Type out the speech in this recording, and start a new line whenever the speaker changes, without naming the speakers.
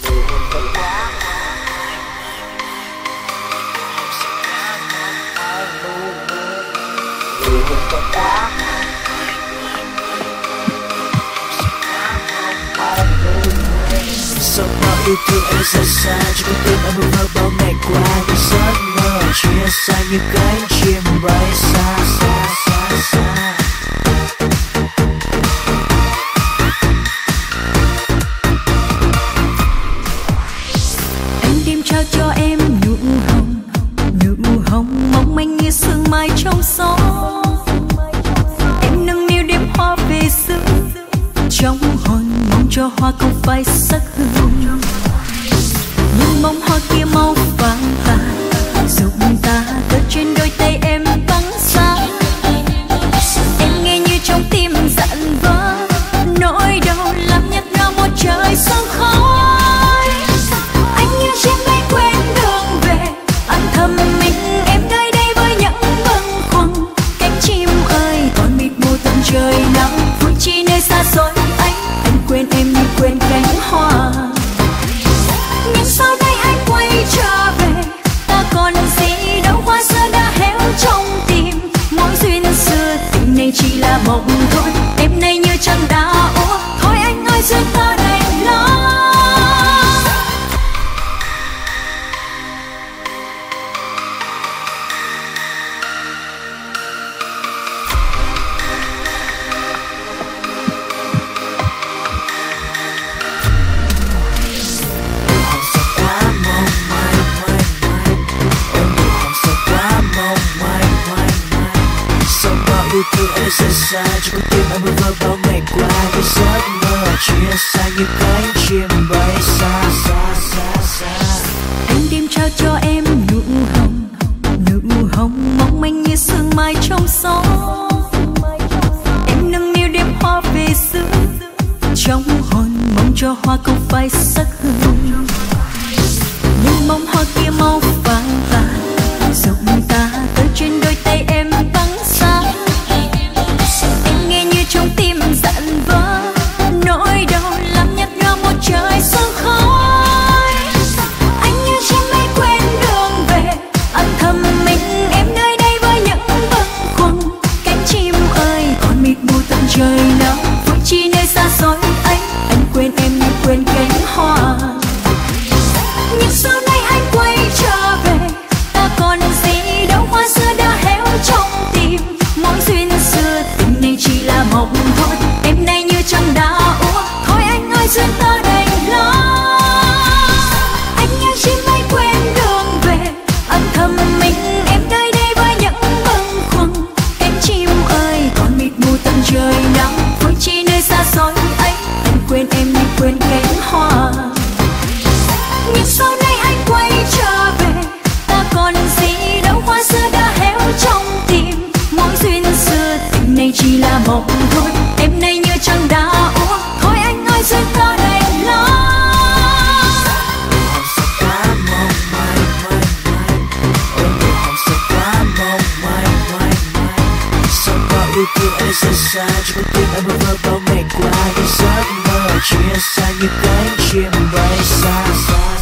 người hôn thật quá người hôn thật quá Giấc mơ yêu thương em rời xa Chỉ có tin em mơ bao ngày qua Giấc mơ chia xa như cánh chim bay xa
manh như sương mai trong gió. Em nâng niu đêm hoa về giữ trong hồn mong cho hoa không phải sắc hương. Nhưng mong hoa kia mau vàng vàng dục xa rồi anh anh quên em như quên cánh hoa.
Từ thương xa xa cho con tim em vương bao ngày qua. Với giấc mơ chia xa như cánh chim bay xa xa xa xa.
Anh đêm trao cho em nụ hồng nụ hồng mong manh như sương mai trong gió. Em nâng niu đêm hoa về giữa trong hồn mong cho hoa không phải sắc hương. từ kia ai xa xa chỉ còn tiếng em
mơ bao ngày qua những giấc mơ chia xa như cánh chim bay xa xa.